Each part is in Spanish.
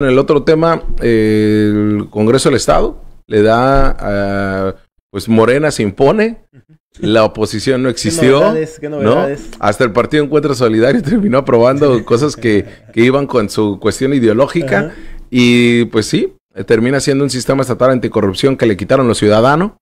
En el otro tema, eh, el Congreso del Estado le da, a, pues Morena se impone, la oposición no existió, novedades? ¿Qué ¿no? novedades? Hasta el Partido Encuentro Solidario terminó aprobando cosas que, que iban con su cuestión ideológica Ajá. y pues sí, eh, termina siendo un sistema estatal anticorrupción que le quitaron los ciudadanos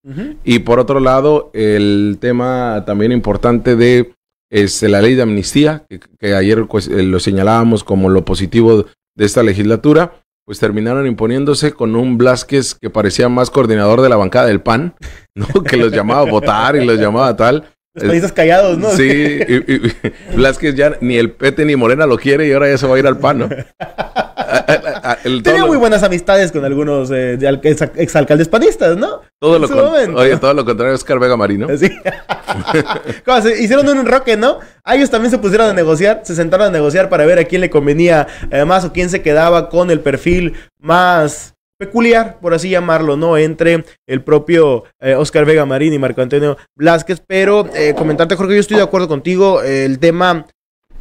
y por otro lado el tema también importante de este, la ley de amnistía, que, que ayer pues, eh, lo señalábamos como lo positivo de esta legislatura, pues terminaron imponiéndose con un Blasquez que parecía más coordinador de la bancada del PAN, ¿no? que los llamaba a votar y los llamaba tal. Los países callados, ¿no? Sí, y, Blasquez ya ni el Pete ni Morena lo quiere y ahora ya se va a ir al PAN, ¿no? El- Tenía muy buenas amistades con algunos eh, de al- ex- exalcaldes panistas, ¿no? todo en lo su con- momento. oye, todo lo contrario Oscar Vega Marino. Sí. Se hicieron un enroque, ¿no? A ellos también se pusieron a negociar, se sentaron a negociar para ver a quién le convenía eh, más o quién se quedaba con el perfil más peculiar, por así llamarlo, ¿no? Entre el propio eh, Oscar Vega Marín y Marco Antonio Blasquez. Pero eh, comentarte, Jorge, yo estoy de acuerdo contigo. eh, el tema,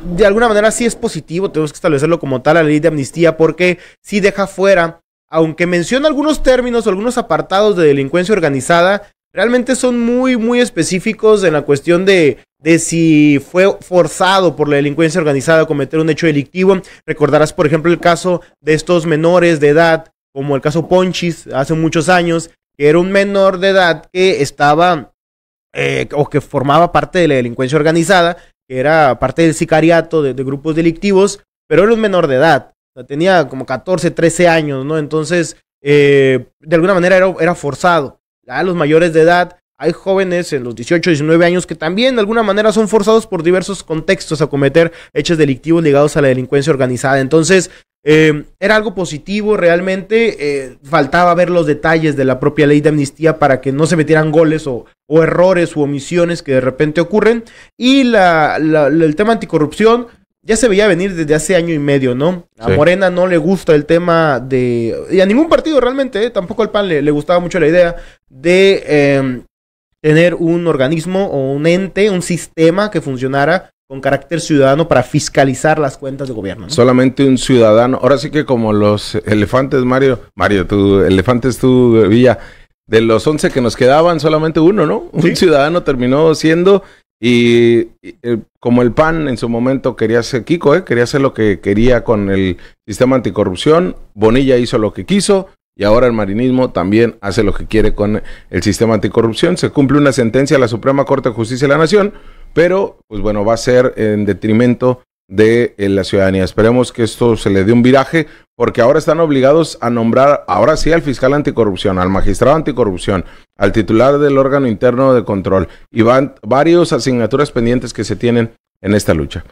de alguna manera, sí es positivo. Tenemos que establecerlo como tal la ley de amnistía porque sí deja fuera, aunque menciona algunos términos algunos apartados de delincuencia organizada, realmente son muy, muy específicos en la cuestión de, de si fue forzado por la delincuencia organizada a cometer un hecho delictivo. Recordarás, por ejemplo, el caso de estos menores de edad, como el caso Ponchis, hace muchos años, que era un menor de edad que estaba eh, o que formaba parte de la delincuencia organizada, que era parte del sicariato de, grupos delictivos, pero era un menor de edad. O sea, tenía como 14, 13 años, ¿no? Entonces, eh, de alguna manera era, era forzado. A los mayores de edad, hay jóvenes en los 18, 19 años que también de alguna manera son forzados por diversos contextos a cometer hechos delictivos ligados a la delincuencia organizada. Entonces, eh, era algo positivo realmente. eh, faltaba ver los detalles de la propia ley de amnistía para que no se metieran goles o, o errores u omisiones que de repente ocurren. Y la, la- la- el tema anticorrupción ya se veía venir desde hace año y medio, ¿no? A Sí. Morena no le gusta el tema de... Y a ningún partido realmente, ¿eh? tampoco al PAN le, le gustaba mucho la idea de tener un organismo o un ente, un sistema que funcionara con carácter ciudadano para fiscalizar las cuentas de gobierno. ¿no? Solamente un ciudadano. Ahora sí que como los elefantes, Mario. Mario, tú, elefantes tú, Villa. De los 11 que nos quedaban, solamente uno, ¿no? Sí. Un ciudadano terminó siendo. Y, y, eh, como el PAN en su momento quería hacer, Kiko, ¿eh? quería hacer lo que quería con el sistema anticorrupción. Bonilla hizo lo que quiso. Y ahora el marinismo también hace lo que quiere con el sistema anticorrupción. Se cumple una sentencia de la Suprema Corte de Justicia de la Nación, pero pues bueno, va a ser en detrimento de eh, la ciudadanía. Esperemos que esto se le dé un viraje, porque ahora están obligados a nombrar, ahora sí, al fiscal anticorrupción, al magistrado anticorrupción, al titular del órgano interno de control y van varios asignaturas pendientes que se tienen en esta lucha.